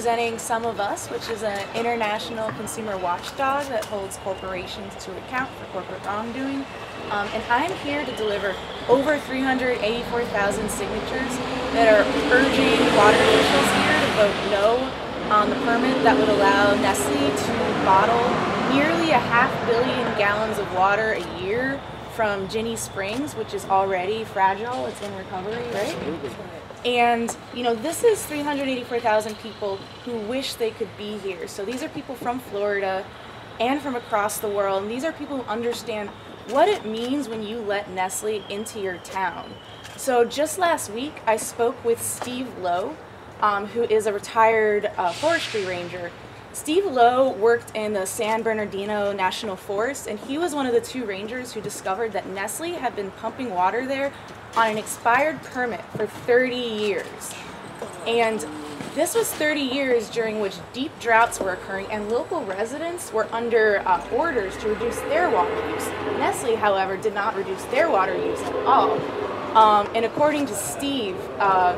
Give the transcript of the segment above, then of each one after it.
representing SumofUs, which is an international consumer watchdog that holds corporations to account for corporate wrongdoing. Um, and I'm here to deliver over 384,000 signatures that are urging water officials here to vote no on the permit that would allow Nestle to bottle nearly a half billion gallons of water a year from Ginnie Springs, which is already fragile. It's in recovery, right? Absolutely. And you know, this is 384,000 people who wish they could be here. So these are people from Florida and from across the world. And these are people who understand what it means when you let Nestle into your town. So just last week, I spoke with Steve Loe, um, who is a retired uh, forestry ranger. Steve Loe worked in the San Bernardino National Forest, and he was one of the two rangers who discovered that Nestle had been pumping water there on an expired permit for 30 years. And this was 30 years during which deep droughts were occurring and local residents were under uh, orders to reduce their water use. Nestle, however, did not reduce their water use at all. Um, and according to Steve, uh,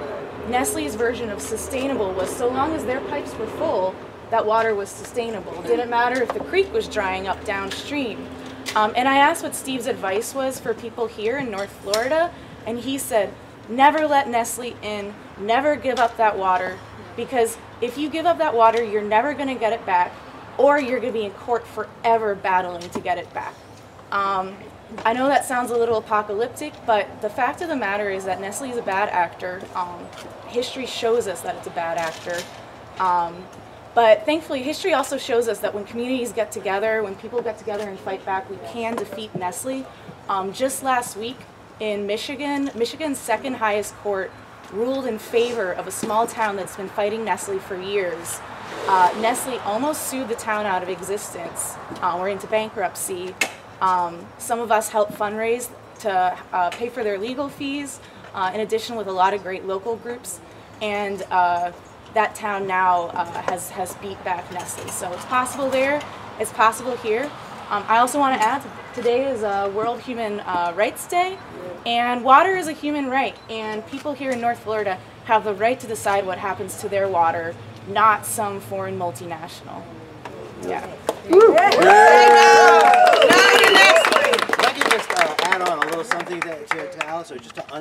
Nestle's version of sustainable was so long as their pipes were full, that water was sustainable. It didn't matter if the creek was drying up downstream. Um, and I asked what Steve's advice was for people here in North Florida, and he said, never let Nestle in, never give up that water, because if you give up that water, you're never going to get it back, or you're going to be in court forever battling to get it back. Um, I know that sounds a little apocalyptic, but the fact of the matter is that Nestle is a bad actor. Um, history shows us that it's a bad actor. Um, but thankfully, history also shows us that when communities get together, when people get together and fight back, we can defeat Nestle. Um, just last week in Michigan, Michigan's second highest court ruled in favor of a small town that's been fighting Nestle for years. Uh, Nestle almost sued the town out of existence. Uh, we're into bankruptcy. Um, SumofUs helped fundraise to uh, pay for their legal fees, uh, in addition with a lot of great local groups. And uh, that town now uh, has, has beat back Nestle. So it's possible there, it's possible here. Um, I also want to add, today is a World Human uh, Rights Day, and water is a human right, and people here in North Florida have the right to decide what happens to their water, not some foreign multinational. Yeah.